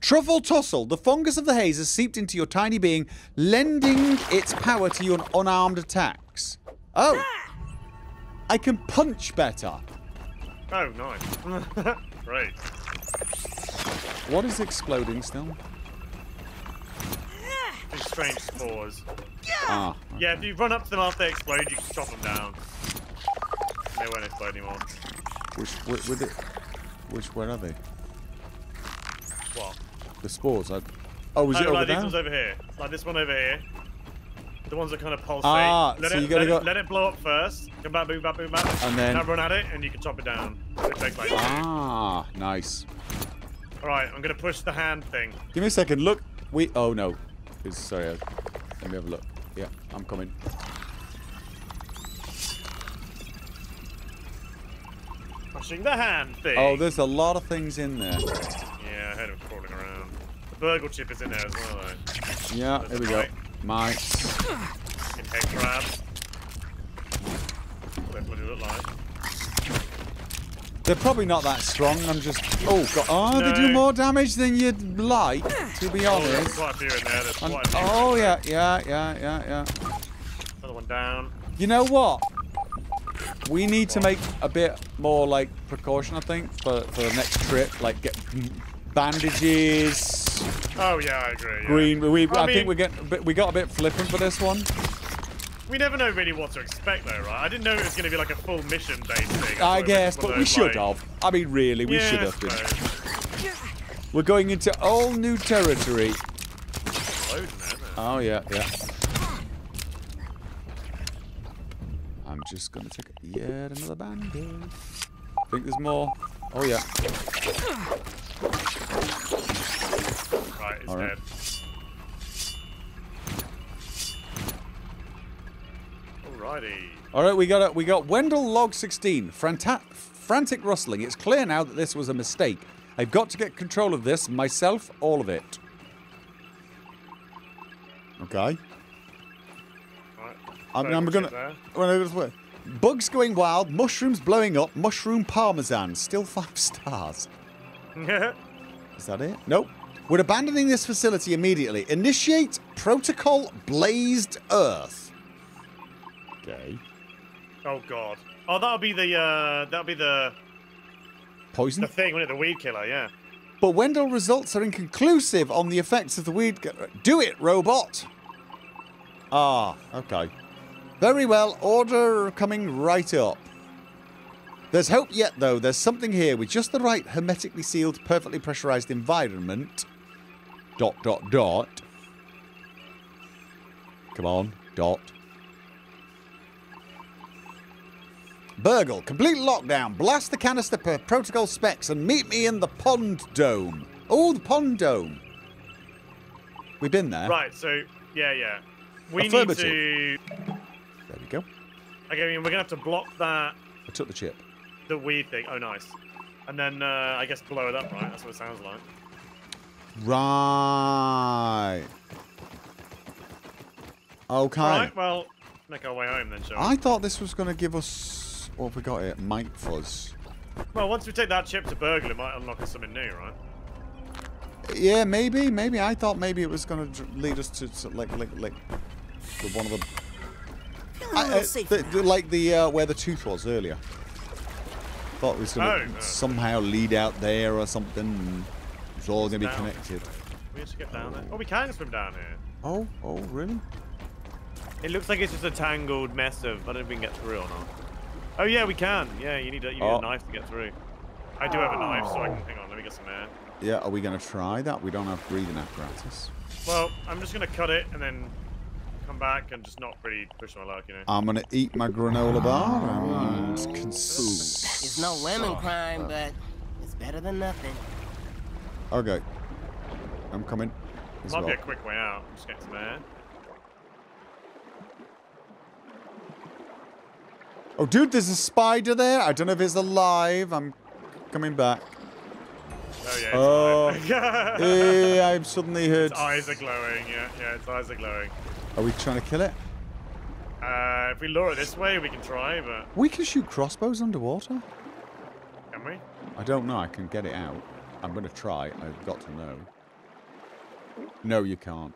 Truffle tussle. The fungus of the haze has seeped into your tiny being, lending its power to your unarmed attacks. Oh! I can punch better. Oh, nice. (laughs) Great. What is exploding still? These strange spores. Ah. Yeah, if you run up to them after they explode, you can chop them down. They won't explode anymore. Which, which, with it? Which, where are they? What? The spores. I, oh, is oh, it over like there? these ones over here. Like this one over here. The ones that kind of pulsate. Ah, let so it, you gotta let, it- go- let it blow up first. Come back, boom, back, boom, back. And then- Now run at it, and you can chop it down. It takes like Ah, nice. Alright, I'm gonna push the hand thing. Give me a second. Look. We. Oh no. It's, sorry. I, let me have a look. Yeah, I'm coming. Pushing the hand thing. Oh, there's a lot of things in there. Yeah, I heard him crawling around. The burgle chip is in there as well, though. Yeah, There's here we go. mite. Mites. In head crabs. What they bloody look like. They're probably not that strong. I'm just. Oh god. Oh, they do more damage than you'd like, to be Oh, honest. quite a few in there. And- quite a few. oh yeah, yeah, yeah, yeah, yeah. Another one down. You know what? We need to make a bit more like precaution, I think, for, for the next trip. Like get bandages, Oh yeah, I agree. Yeah. green. We, I, I think mean- we get we got a bit flippant for this one. We never know really what to expect though, right? I didn't know it was going to be like a full mission based thing. I guess, but we should like- have. I mean, really, we yeah, should have been. We're going into all new territory. Loads in there, isn't there? Oh yeah, yeah. I'm just gonna take yet another bandage. Think there's more. Oh yeah. Right, right. dead. Alrighty. All right, we got it. We got Wendell Log 16. Franta- frantic rustling. It's clear now that this was a mistake. I've got to get control of this myself, all of it. Okay. Right. I'm, I'm gonna. there. when I go this way. Bugs going wild. Mushrooms blowing up. Mushroom parmesan. Still five (laughs) stars. (laughs) Is that it? Nope. We're abandoning this facility immediately. Initiate protocol blazed earth. Okay. oh god. Oh, that'll be the uh, that'll be the Poison. the thing, wouldn't it? The weed killer, yeah. But Wendell results are inconclusive on the effects of the weed. Do it, robot. Ah, okay. Very well. Order coming right up. There's hope yet, though. There's something here with just the right hermetically sealed, perfectly pressurized environment. Dot, dot, dot. Come on, dot. Burgle, complete lockdown. Blast the canister per protocol specs and meet me in the pond dome. Oh, the pond dome. We've been there. Right. So yeah, yeah. We need to... There we go. Okay, I mean, we're gonna have to block that I took the chip. the weed thing. Oh, nice. And then uh, I guess blow it up, right? That's what it sounds like. Right. Okay. Right. Well, make our way home then, shall we? I thought this was going to give us. What have we got here? Mite fuzz. Well, once we take that chip to burgle, it might unlock us something new, right? Yeah, maybe. Maybe. I thought maybe it was going to lead us to, to like, like, like, the one of the. Feeling a I- little uh, the- the- like the uh, where the tooth was earlier. Thought it was going to Oh, no. somehow lead out there or something. It's all going to be connected. We have to get down there. Oh, we can swim down here. Oh, oh, really? It looks like it's just a tangled mess of. I don't know if we can get through or not. Oh yeah, we can. Yeah, you need a, you need Oh. a knife to get through. I do have a knife, so I can. Hang on, let me get some air. Yeah. Are we going to try that? We don't have breathing apparatus. Well, I'm just gonna cut it and then come back and just not really push my luck, you know. I'm going to eat my granola bar and mm. consume. It's no lemon crime, but it's better than nothing. Okay. I'm coming. As Might well. be a quick way out. Just get some air. Oh, dude, there's a spider there. I don't know if it's alive. I'm coming back. Oh yeah. Oh. Hey, (laughs) I've suddenly heard. its eyes are glowing. Yeah, yeah. Its eyes are glowing. Are we trying to kill it? Uh, if we lure it this way, we can try, but We can shoot crossbows underwater. Can we? I don't know. I can get it out. I'm going to try. I've got to know. No, you can't.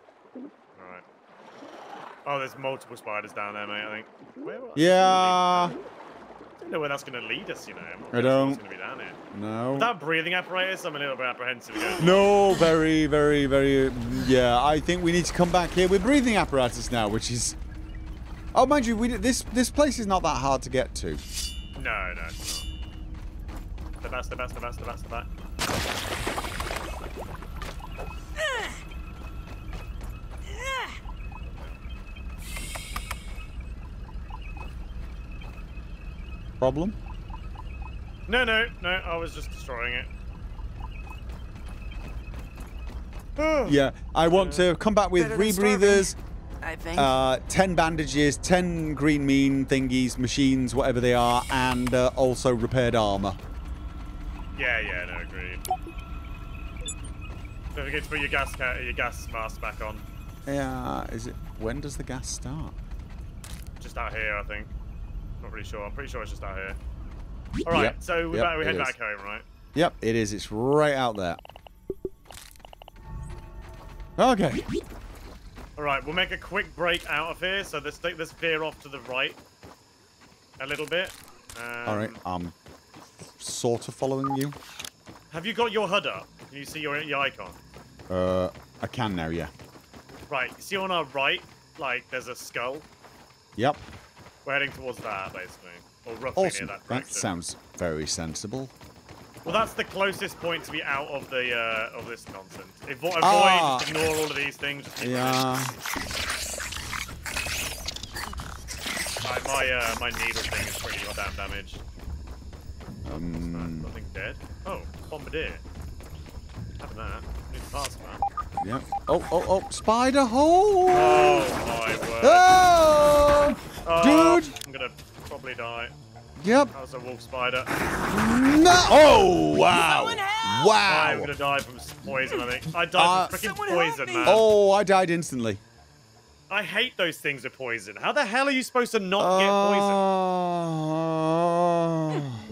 Oh, there's multiple spiders down there, mate, I think. Where, Yeah. I don't know where that's going to lead us, you know. I don't. Going to be down here. No. That breathing apparatus, I'm a little bit apprehensive again. No, very, very, very. Yeah, I think we need to come back here with breathing apparatus now, which is. Oh, mind you, we this this place is not that hard to get to. No, no, it's not. The best, the best, the best, the best, the best. Problem? No, no, no, I was just destroying it. Yeah, I want to come back with rebreathers, I think. uh, 10 bandages, 10 green mean thingies, machines, whatever they are, and uh, also repaired armor. Yeah, yeah, no, agreed. Don't forget to put your gas your gas mask back on. Yeah, is it. When does the gas start? Just out here, I think. Not really sure. I'm pretty sure it's just out here. All right, Yep, so we're yep, we head is. back home, right? Yep, it is. It's right out there. Okay. All right, we'll make a quick break out of here. So let's take this veer off to the right a little bit. Um, All right, I'm sort of following you. Have you got your HUD up? Can you see your, your icon? Uh, I can now, yeah. Right. You see on our right, like there's a skull. Yep. We're heading towards that, basically, or roughly Awesome. near that That sounds very sensible. Well, that's the closest point to be out of the uh, of this nonsense. Avo- avoid, Ah. ignore all of these things. Just Yeah. My my, uh, my needle thing is pretty goddamn damaged. Um, Nothing dead. Oh, bombardier. Have that. Need to pass that. Yep. Oh, oh, oh, spider hole! Oh my word. Oh! Oh, dude! I'm gonna probably die. Yep. That was a wolf spider. No! Oh, wow! Someone help! I'm gonna die from poison, I think. I Uh, died from freaking poison, me! man. Oh, I died instantly. I hate those things with poison. How the hell are you supposed to not get poison? Uh,